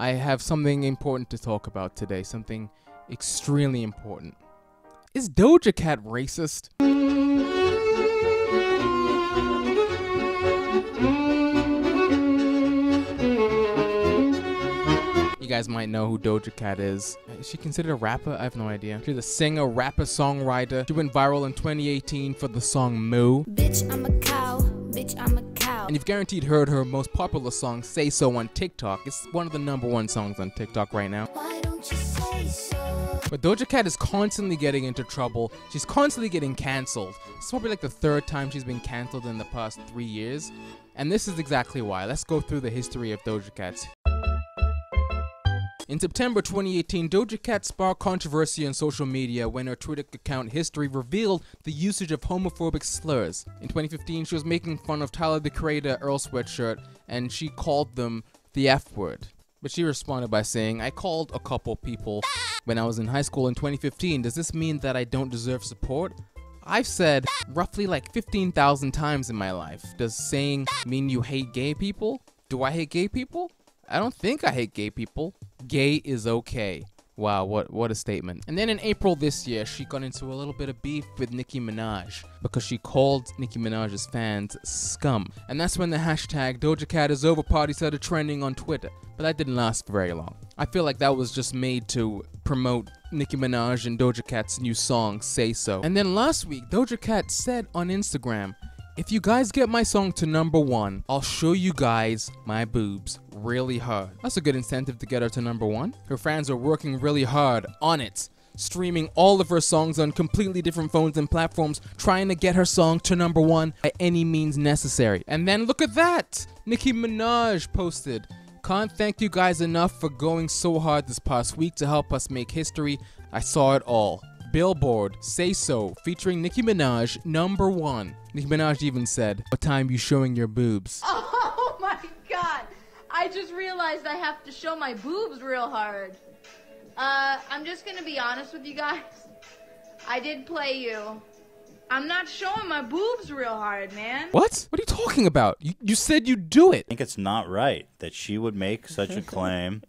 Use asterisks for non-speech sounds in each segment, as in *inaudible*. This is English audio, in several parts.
I have something important to talk about today, something extremely important. Is Doja Cat racist? You guys might know who Doja Cat is. Is she considered a rapper? I have no idea. She's a singer, rapper, songwriter. She went viral in 2018 for the song Moo. Bitch, I'm a cow. Bitch, I'm a. And you've guaranteed heard her most popular song, Say So, on TikTok. It's one of the number one songs on TikTok right now. Why don't you say so? But Doja Cat is constantly getting into trouble. She's constantly getting cancelled. It's probably like the third time she's been cancelled in the past three years. And this is exactly why. Let's go through the history of Doja Cat. In September 2018, Doja Cat sparked controversy on social media when her Twitter account history revealed the usage of homophobic slurs. In 2015, she was making fun of Tyler the Creator Earl Sweatshirt and she called them the F word. But she responded by saying, I called a couple people when I was in high school in 2015. Does this mean that I don't deserve support? I've said roughly like 15,000 times in my life. Does saying mean you hate gay people? Do I hate gay people? I don't think I hate gay people. Gay is okay. Wow, what what a statement. And then in April this year, she got into a little bit of beef with Nicki Minaj because she called Nicki Minaj's fans scum. And that's when the hashtag Doja Cat is over party started trending on Twitter. But that didn't last very long. I feel like that was just made to promote Nicki Minaj and Doja Cat's new song, Say So. And then last week, Doja Cat said on Instagram, if you guys get my song to number one, I'll show you guys my boobs really hard. That's a good incentive to get her to number one. Her fans are working really hard on it, streaming all of her songs on completely different phones and platforms, trying to get her song to number one by any means necessary. And then look at that! Nicki Minaj posted, can't thank you guys enough for going so hard this past week to help us make history. I saw it all. Billboard, Say So, featuring Nicki Minaj, number one. Nicki Minaj even said, What time you showing your boobs? *laughs* Oh my god! I just realized I have to show my boobs real hard. Uh, I'm just gonna be honest with you guys. I did play you. I'm not showing my boobs real hard, man. What? What are you talking about? You, you said you'd do it. I think it's not right that she would make such a *laughs* claim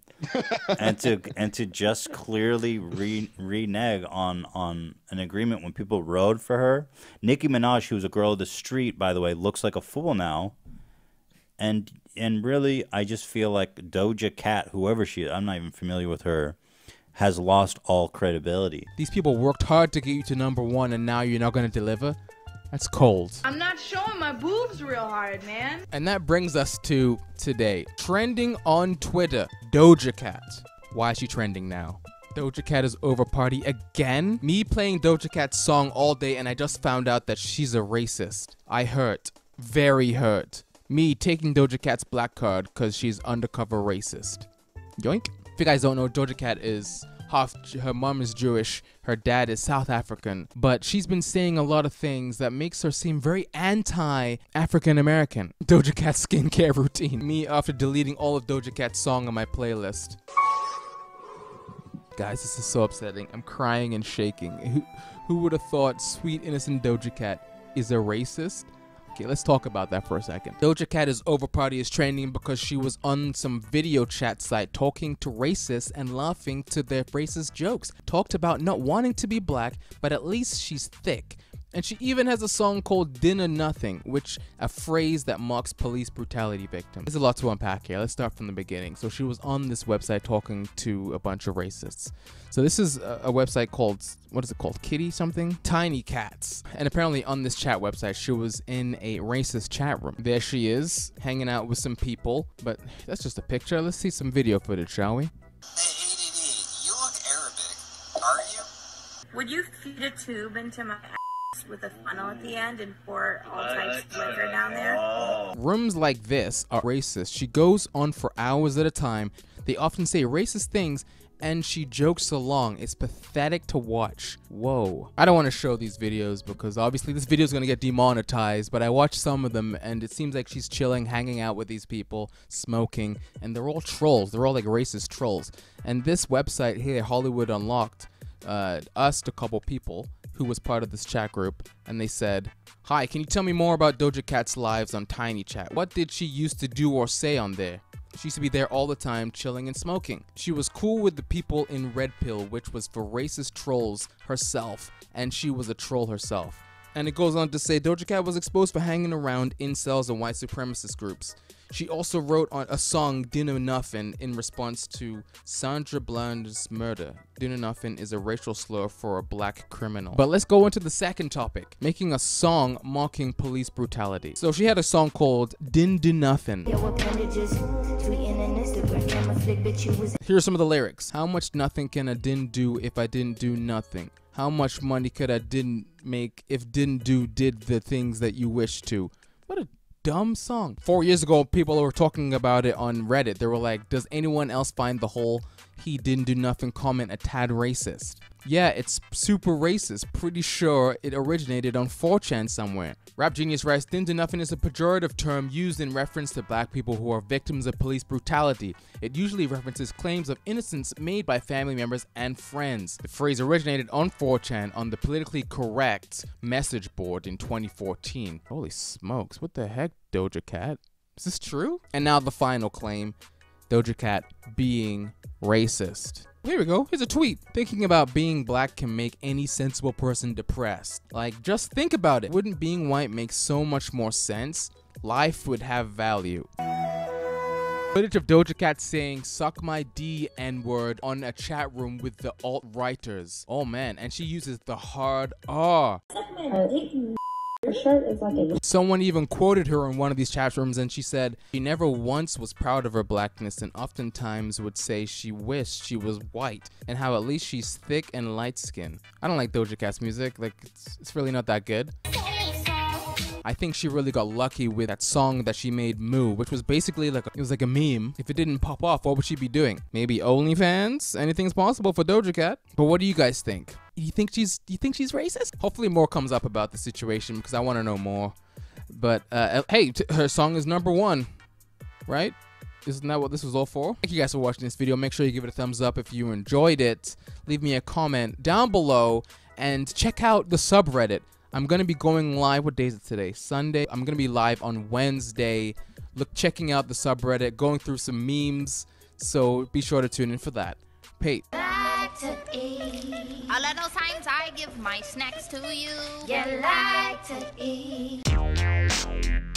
and to and to just clearly re, renege on on an agreement when people rode for her. Nicki Minaj, who's a girl of the street, by the way, looks like a fool now. And and really, I just feel like Doja Cat, whoever she is, I'm not even familiar with her, has lost all credibility. These people worked hard to get you to number one, and now you're not going to deliver? That's cold. I'm not showing my boobs real hard, man. And that brings us to today. Trending on Twitter Doja Cat. Why is she trending now? Doja Cat is over party again? Me playing Doja Cat's song all day, and I just found out that she's a racist. I hurt. Very hurt. Me taking Doja Cat's black card because she's undercover racist. Yoink. If you guys don't know, Doja Cat is half her mom is Jewish, her dad is South African, but she's been saying a lot of things that makes her seem very anti African American. *laughs* Doja Cat's skincare routine. Me after deleting all of Doja Cat's song on my playlist. Guys, this is so upsetting. I'm crying and shaking. Who, who would have thought sweet innocent Doja Cat is a racist? Okay, let's talk about that for a second. Doja Cat is over party is trending because she was on some video chat site talking to racists and laughing to their racist jokes. Talked about not wanting to be black, but at least she's thick. And she even has a song called Dindu Nuffin, which a phrase that mocks police brutality victims. There's a lot to unpack here. Let's start from the beginning. So she was on this website talking to a bunch of racists. So this is a, a website called what is it called? Kitty something? Tiny Cats. And apparently on this chat website, she was in a racist chat room. There she is, hanging out with some people. But that's just a picture. Let's see some video footage, shall we? Hey, ADD, you look Arabic. Are you? Would you feed a tube into my ass with a funnel at the end and pour all types of liquor down there? Rooms like this are racist. She goes on for hours at a time. They often say racist things and she jokes along. It's pathetic to watch. Whoa. I don't want to show these videos because obviously this video is going to get demonetized, but I watched some of them and it seems like she's chilling, hanging out with these people, smoking, and they're all trolls. They're all like racist trolls. And this website here, Hollywood Unlocked, uh, asked a couple people who was part of this chat group, and they said, Hi, can you tell me more about Doja Cat's lives on Tiny Chat? What did she used to do or say on there? She used to be there all the time, chilling and smoking. She was cool with the people in Red Pill, which was for racist trolls herself, and she was a troll herself. And it goes on to say Doja Cat was exposed for hanging around incels and white supremacist groups. She also wrote on a song Dindu Nuffin in response to Sandra Bland's murder. Dindu Nuffin is a racial slur for a black criminal. But let's go into the second topic, making a song mocking police brutality. So she had a song called Dindu Nuffin. Yo, appendages, tweeting and Instagram, camera flick, bitch, you was Here are some of the lyrics. How much nothing can I didn't do if I didn't do nothing? How much money could I didn't make if didn't do did the things that you wish to? What a dumb song. Four years ago, people were talking about it on Reddit. They were like, does anyone else find the whole he didn't do nothing comment a tad racist? Yeah, it's super racist. Pretty sure it originated on 4chan somewhere. Rap Genius writes, Didn't do nothing is a pejorative term used in reference to black people who are victims of police brutality. It usually references claims of innocence made by family members and friends. The phrase originated on 4chan on the politically correct message board in 2014. Holy smokes, what the heck, Doja Cat? Is this true? And now the final claim Doja Cat being racist. Here we go. Here's a tweet. Thinking about being black can make any sensible person depressed. Like, just think about it. Wouldn't being white make so much more sense? Life would have value. Footage of Doja Cat saying "suck my D N word on a chat room with the alt-righters. Oh man, and she uses the hard R. Your shirt is like a *laughs* Someone even quoted her in one of these chat rooms and she said she never once was proud of her blackness and oftentimes would say she wished she was white and how at least she's thick and light skinned. I don't like Doja Cat's music, like it's, it's really not that good. I think she really got lucky with that song that she made Moo, which was basically like a, it was like a meme. If it didn't pop off, what would she be doing? Maybe OnlyFans? Anything's possible for Doja Cat. But what do you guys think? You think she's you think she's racist? Hopefully more comes up about the situation because I want to know more. But uh, hey, her song is number one, right? Isn't that what this was all for? Thank you guys for watching this video. Make sure you give it a thumbs up if you enjoyed it. Leave me a comment down below and check out the subreddit. I'm gonna be going live. What day is it today? Sunday. I'm gonna be live on Wednesday. Look, checking out the subreddit, going through some memes. So be sure to tune in for that. Pate. like to eat. All of times I give my snacks to you. You like to eat.